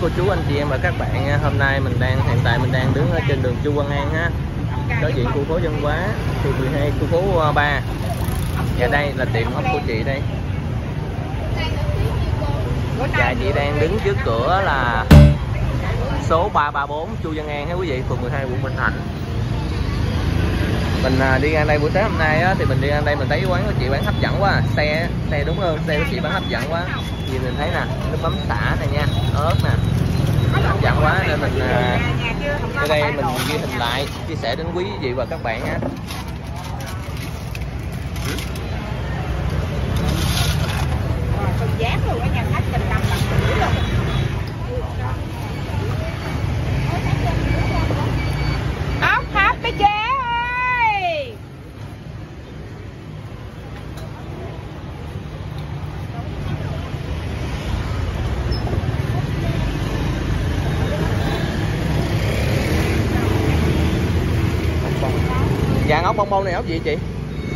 cô chú anh chị em và các bạn. À, hôm nay mình đang hiện tại mình đang đứng ở trên đường Chu Văn An ha. Đối diện khu phố Văn Hóa, phường 12, khu phố à, 3. và đây là tiệm ốc của chị đây. và chị đang đứng trước cửa là số 334 Chu Văn An ha quý vị, phường 12 quận Bình Thạnh. Mình à, đi ngang đây buổi sáng hôm nay á, thì mình đi ngang đây mình thấy quán của chị bán hấp dẫn quá à. Xe xe đúng hơn, xe của chị bán hấp dẫn quá. thì mình thấy nè, nước mắm xả này nha, ớt nè. Hấp dẫn quá nên mình à, ở đây mình ghi hình lại chia sẻ đến quý vị và các bạn á dán luôn á nhà khách mình làm bằng sữa luôn ốc hấp bé chế ơi Dạ ốc bông bông này ốc gì chị?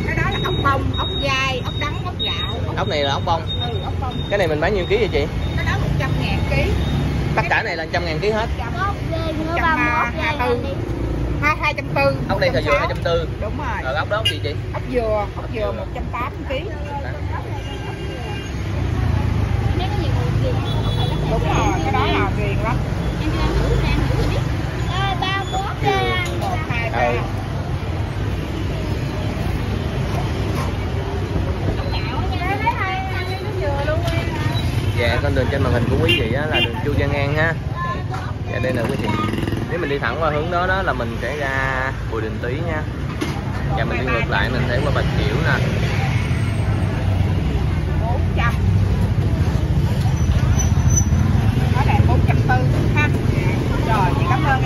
cái đó là ốc bông ốc dai ốc đắng ốc gạo. Ốc này là ốc bông. ừ ốc bông. Cái này mình bán nhiêu ký vậy chị? cái đó 100 ngàn ký. Tất cả này là trăm ngàn ký hết. ốc ghê nữa ba ốc đi. Hai hai trăm tư. Ốc đây là dừa 240. đúng rồi. Rồi ốc đó ốc gì chị? ốc dừa ốc dừa 180 ký. Mấy cái gì mà ghê đúng rồi cái đó là ghiền lắm. Em ăn thử ăn thử đi. Ê ba ốc một hai ba Ừ. lấy hai ăn cái nước dừa luôn em Dạ con đường trên màn hình của quý vị á, là đường Chu Văn An ha. Dạ đây là quý vị. Nếu mình đi thẳng qua hướng đó đó là mình sẽ ra Bùi Đình Tý nha. Và mình đi ngược lại mình sẽ qua Bạch Chiểu nè. 400 đẹp 440 ha Rồi cảm ơn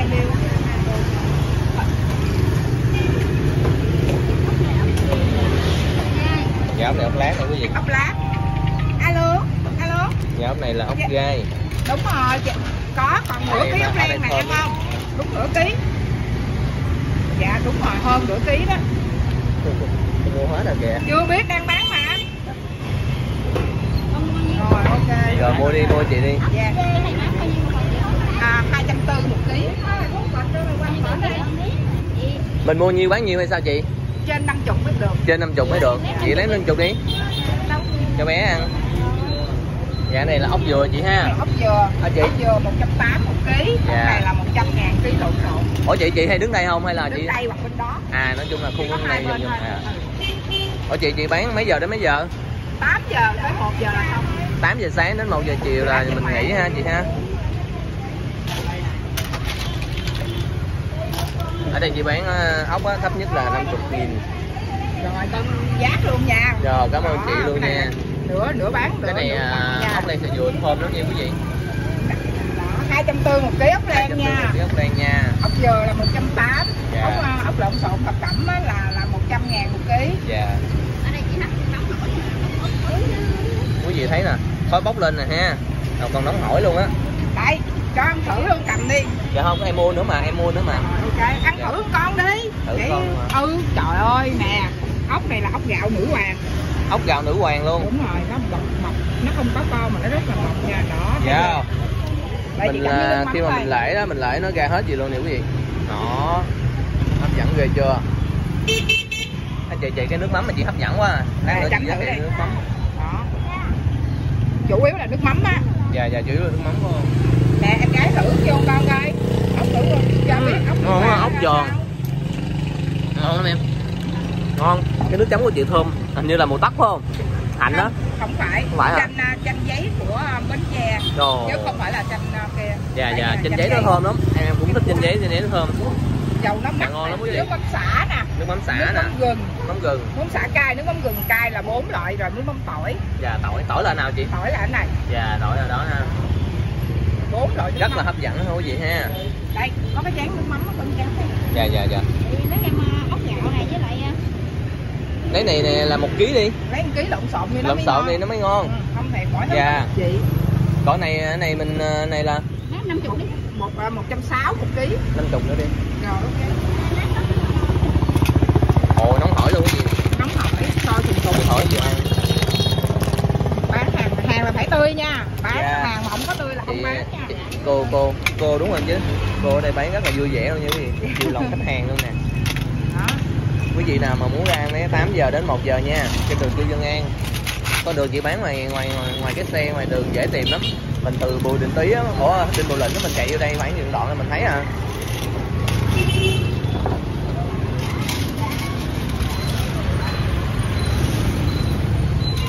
Dạ ốc lát này quý này gai. Đúng rồi chị. Có còn nửa ký ốc len thơm. em không Đúng nửa ký Dạ đúng rồi hơn nửa ký đó mua hết rồi kìa. Chưa biết đang bán mà anh Rồi ok Rồi mua đi mua chị đi. Dạ này bán bao nhiêu một ký à, 240 một ký Mình mua nhiêu bán nhiêu hay sao chị? Trên 50 mới được Trên 50 mới được. Chị lấy 50 đi. Cho bé ăn. Dạ này là ốc dừa chị ha. ốc dừa À, chị? ốc dừa 180 một ký Dạ. này là 100 ngàn ký lộn xộn Ủa chị chị hay đứng đây không hay là đứng chị? đây hoặc bên đó À nói chung là khu hai này bên dùng dùng. À. Ừ. Ủa chị chị bán mấy giờ đến mấy giờ? 8 giờ tới 1 giờ là xong 8 giờ sáng đến 1 giờ chiều là mình nghỉ ha chị ha. Ở đây chị bán ờ, ốc á, thấp nhất là 50 nghìn rồi con giác luôn nha Rồi cảm ơn chị luôn nha. Nửa nửa bán nửa Cái này nửa à, ốc len xào dừa thơm lắm nha quý vị. Đó, 240 một ký ốc len nha ốc len nha. ốc dừa là 180 Dạ. ốc à, ốc lộn xộn thập cẩm á là là 100 ngàn một ký Dạ. ở đây chỉ hấp nóng nổi Quý vị thấy nè, khói bốc lên nè ha. Rồi còn nóng hổi luôn á. đây cho ăn thử luôn cầm đi Dạ không, em mua nữa mà, em mua nữa mà. Ok ăn Dạ. thử con đi Thử Để- con mà. ừ trời ơi nè ốc này là ốc gạo nữ hoàng Ốc gạo nữ hoàng luôn. đúng rồi nó mọc mọc nó không có con mà nó rất là mọc nha đó Dạ. chị Mình à, nước khi mà mình lễ đó, mình lễ nó ra hết gì luôn nè quý vị. Đó. Hấp dẫn ghê chưa? Anh chị chị cái nước mắm mà chị hấp dẫn quá. à. Nữa chị thử cái nước mắm. đó chủ yếu là nước mắm á Dạ dạ chủ yếu là nước mắm luôn. nè em gái thử vô con coi ốc thử luôn cho Ừ, biết ốc ngon quá, ốc giòn. Ngon lắm em. Ngon. Cái nước chấm của chị thơm, hình như là màu tắc phải không? Hạnh đó. không phải Không phải hả? chanh à, chanh giấy của à, bến tre chứ không phải là chanh à, kia Dạ dạ, chanh giấy nó thơm lắm. Em em cũng thích chanh giấy chanh giấy nó thơm. dầu nó Dạ, mặn ngon lắm nước mắm xả nè Nước mắm xả nước nè, mắm gừng mắm gừng. nước mắm xả cay nước mắm gừng cay là bốn loại rồi nước mắm tỏi Dạ tỏi, tỏi là nào chị? tỏi là cái này Dạ tỏi là đó ha. bốn loại nước Rất là hấp dẫn thôi quý vị ha. đây có cái chén nước mắm ở bên trắng Dạ dạ dạ. lấy em à, ốc gạo này với lại à, Lấy này nè là một ký đi. lấy một ký lộn xộn đi nó Lộn xộn đi nó mới ngon. Ừ, không thèm bỏ Dạ. chị Cỏ này cái này mình ờ, này là năm chục một à, một trăm sáu một ký 50 nữa đi. rồi ok Ồ nóng hổi luôn quý vị. nóng hỏi sôi thùng thùng hổi gì ăn. bán hàng hàng là phải tươi nha bán Dạ. hàng mà không có tươi là không bán nha chị cô cô cô đúng rồi chứ cô ở đây bán rất là vui vẻ luôn như gì vui lòng khách hàng luôn nè quý vị nào mà muốn ra đấy 8 giờ đến 1 giờ nha trên đường Chu Văn An. Con đường chị bán ngoài ngoài ngoài, ngoài cái xe ngoài đường dễ tìm lắm. Mình từ Bùi Đình Tý á ủa trên Bùi Lĩnh á mình chạy vô đây khoảng đường đoạn là mình thấy à.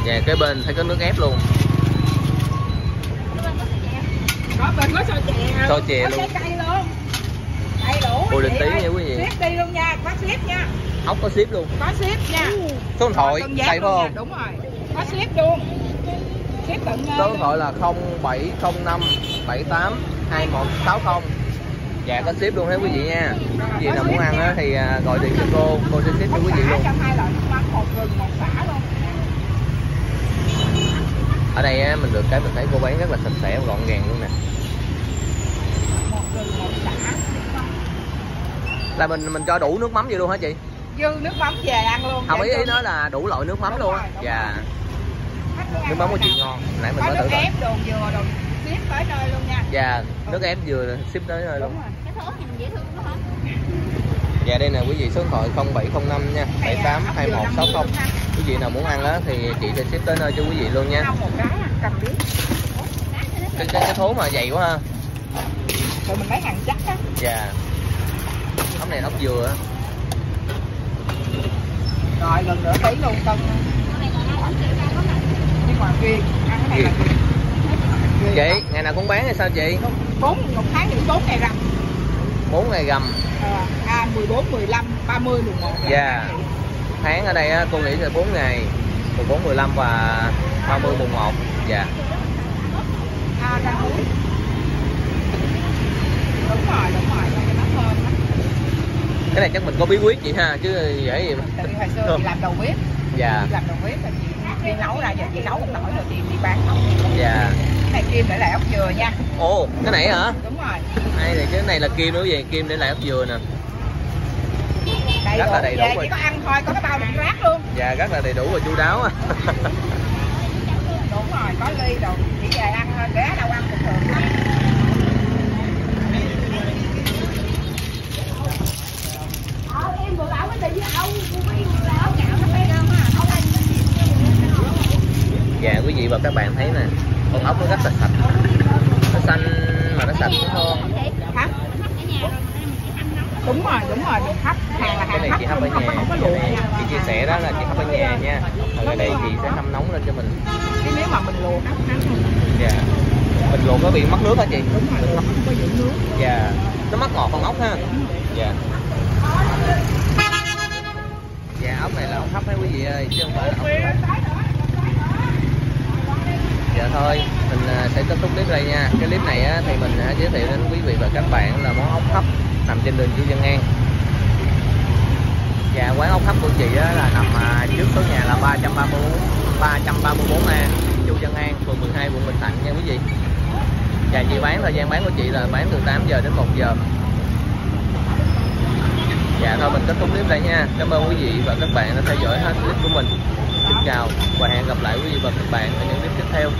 Dạ cái bên thấy có nước ép luôn. Có bên có xôi chè Xôi chè có luôn. cây luôn. Đầy đủ. Chị tí ơi. nha quý vị. ship đi luôn nha có ship nha ốc có ship luôn. Có ship nha. Số điện thoại phải nha, đúng rồi. Có ship luôn. Ship tận số luôn. điện thoại là 0705 78 2160 dạ có ship luôn đấy quý vị nha. Quý vị nào muốn ăn á thì à, gọi điện cho cô. Cô sẽ ship cho quý vị luôn. Ở đây á, mình được cái mình thấy cô bán rất là sạch sẽ và gọn gàng luôn nè. Là mình mình cho đủ nước mắm vô luôn hả chị dư nước mắm về ăn luôn không ý ý nói là đủ loại nước mắm Đúng luôn rồi, dạ. ăn nước mắm của chị ngon. Nãy mình có thử rồi ép đồ dừa đồ ship tới nơi luôn nha. Dạ nước ép vừa ship tới nơi luôn. Cái thố nhìn dễ thương quá hả? dạ đây nè quý vị số điện thoại 0705 nha 78 2160 quý vị nào muốn ăn đó thì chị sẽ ship tới nơi cho quý vị luôn nha. Cái cái, cái, thố mà dày quá ha. Rồi mình lấy hàng chắc á. Dạ. Ốc này ốc dừa á. Rồi gần nửa ký luôn cân nhưng mà ghiền ăn cái này là ghiền Ghiền chị ngày nào cũng bán hay sao chị? Bốn một tháng nghỉ bốn ngày rằm. 4 ngày gầm Ờ, à 14, 15, 30, 11 là Dạ. tháng ở đây á, cô nghĩ là 4 ngày. 14, 15 và 30 mùng 1 dạ. À rau muống đúng rồi đúng rồi cho nó thơm lắm cái này chắc mình có bí quyết chị ha chứ dễ gì mà. Tại vì hồi xưa chị làm đầu bếp. Dạ. Chị làm đầu bếp là chị đi nấu ra giờ chị nấu không nổi rồi chị đi bán nấu. Dạ. Cái này kim để lại ốc dừa nha. Ồ cái này hả? Đúng rồi. Hay thì cái này là kim nữa gì kim để lại ốc dừa nè. Đầy Rất đủ là đầy đủ rồi. chỉ có ăn thôi có cái bao đựng rác luôn. Dạ rất là đầy đủ và chu đáo đúng rồi có ly đồ chỉ về ăn thôi ghé đâu ăn thường thôi. Ờ, em vừa bảo với chị với ông, cô biết là áo gạo nó phải đâu mà. Áo anh dạ quý vị và các bạn thấy nè con ốc nó rất là sạch. Nó xanh mà nó sạch nó hả? Đúng rồi đúng rồi mình hấp. Hàng là cái hàng này hấp chị ở không có không có cái luộc nha. chị chia sẻ đó là chị hấp ở nhà nha. Ở ngoài đây chị sẽ hâm nóng lên cho mình. Chứ nếu mà mình luộc nó không? Dạ. Mình luộc có bị mất nước hả chị? Đúng rồi luộc không có giữ nước. Dạ. Nó mất ngọt con ốc ha. Dạ dạ ốc này là ốc hấp đấy quý vị ơi? Chứ không phải là ốc dạ thôi mình à, sẽ kết thúc clip đây nha. Cái clip này á, thì mình đã giới thiệu đến quý vị và các bạn là món ốc hấp nằm trên đường Chu Văn An. Dạ quán ốc hấp của chị á, là nằm à, trước số nhà là 334 334 A Chu Văn An phường 12 quận Bình Thạnh nha quý vị. Và chị bán thời gian bán của chị là bán từ 8 giờ đến 1 giờ dạ thôi mình kết thúc clip đây nha. Cảm ơn quý vị và các bạn đã theo dõi hết clip của mình. Xin chào và hẹn gặp lại quý vị và các bạn ở những clip tiếp theo.